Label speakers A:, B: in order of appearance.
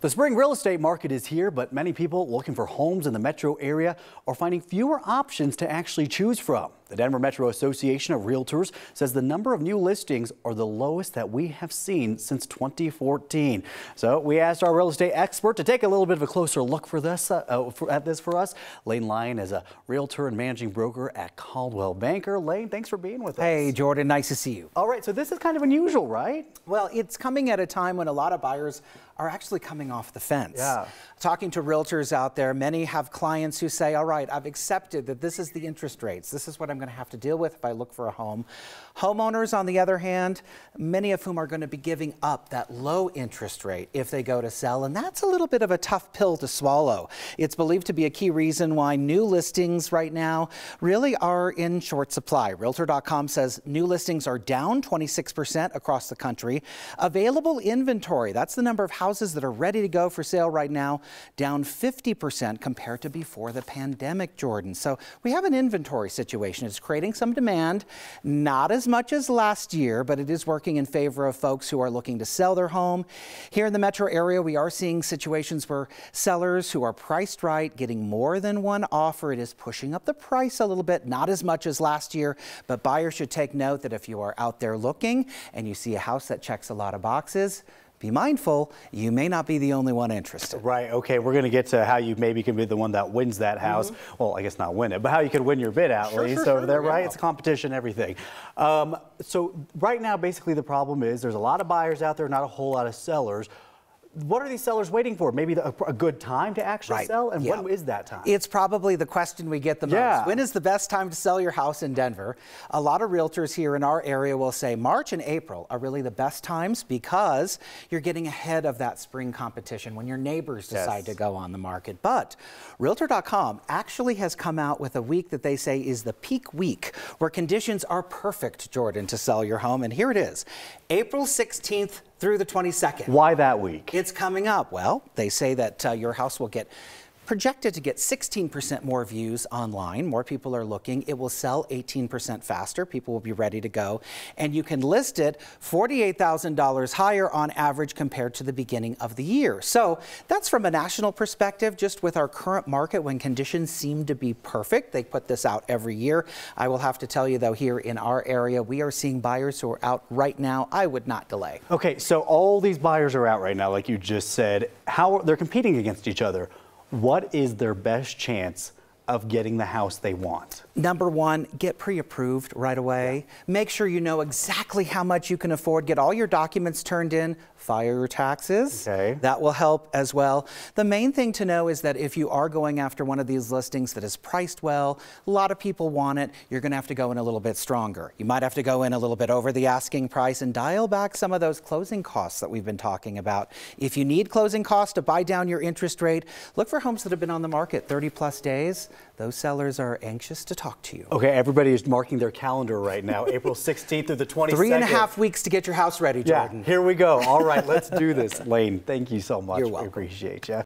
A: The spring real estate market is here, but many people looking for homes in the metro area are finding fewer options to actually choose from. The Denver Metro Association of Realtors says the number of new listings are the lowest that we have seen since 2014. So we asked our real estate expert to take a little bit of a closer look for this uh, uh for, at this for us. Lane Lyon is a realtor and managing broker at Coldwell Banker. Lane, thanks for being with
B: us. Hey, Jordan, nice to see you.
A: All right, so this is kind of unusual, right?
B: Well, it's coming at a time when a lot of buyers are actually coming off the fence.
A: Yeah.
B: Talking to realtors out there, many have clients who say, all right, I've accepted that this is the interest rates. This is what I'm going to have to deal with if I look for a home. Homeowners, on the other hand, many of whom are going to be giving up that low interest rate if they go to sell, and that's a little bit of a tough pill to swallow. It's believed to be a key reason why new listings right now really are in short supply. Realtor.com says new listings are down 26% across the country. Available inventory, that's the number of houses houses that are ready to go for sale right now, down 50% compared to before the pandemic, Jordan. So we have an inventory situation. It's creating some demand, not as much as last year, but it is working in favor of folks who are looking to sell their home. Here in the metro area, we are seeing situations where sellers who are priced right, getting more than one offer, it is pushing up the price a little bit, not as much as last year, but buyers should take note that if you are out there looking and you see a house that checks a lot of boxes, be mindful, you may not be the only one interested.
A: Right. Okay. We're going to get to how you maybe can be the one that wins that house. Mm -hmm. Well, I guess not win it, but how you can win your bid out,
B: sure,
A: sure,
B: over
A: there, right? It's competition, everything. Um, so right now, basically, the problem is there's a lot of buyers out there, not a whole lot of sellers what are these sellers waiting for? Maybe the, a, a, good time to actually
B: right.
A: sell? And
B: yeah.
A: when is that time?
B: It's probably the question we get the
A: yeah.
B: most. When is the best time to sell your house in Denver? A lot of realtors here in our area will say March and April are really the best times because you're getting ahead of that spring competition when your neighbors decide yes. to go on the market. But Realtor.com actually has come out with a week that they say is the peak week where conditions are perfect, Jordan, to sell your home. And here it is April 16th through the 22nd.
A: Why that week?
B: It's coming up. Well, they say that uh, your house will get projected to get 16% more views online. More people are looking. It will sell 18% faster. People will be ready to go. And you can list it $48,000 higher on average compared to the beginning of the year. So that's from a national perspective, just with our current market when conditions seem to be perfect. They put this out every year. I will have to tell you, though, here in our area, we are seeing buyers who are out right now. I would not delay.
A: Okay, so all these buyers are out right now, like you just said. How are they're competing against each other what is their best chance of getting the house they want?
B: Number one, get pre-approved right away. Yeah. Make sure you know exactly how much you can afford. Get all your documents turned in. File your taxes.
A: Okay.
B: That will help as well. The main thing to know is that if you are going after one of these listings that is priced well, a lot of people want it, you're going to have to go in a little bit stronger. You might have to go in a little bit over the asking price and dial back some of those closing costs that we've been talking about. If you need closing costs to buy down your interest rate, look for homes that have been on the market 30 plus days those sellers are anxious to talk to you.
A: Okay, everybody is marking their calendar right now, April 16th through the 22nd.
B: Three and a half weeks to get your house ready, Jordan.
A: Yeah, here we go. All right, let's do this. Lane, thank you so much.
B: You're welcome.
A: We appreciate you.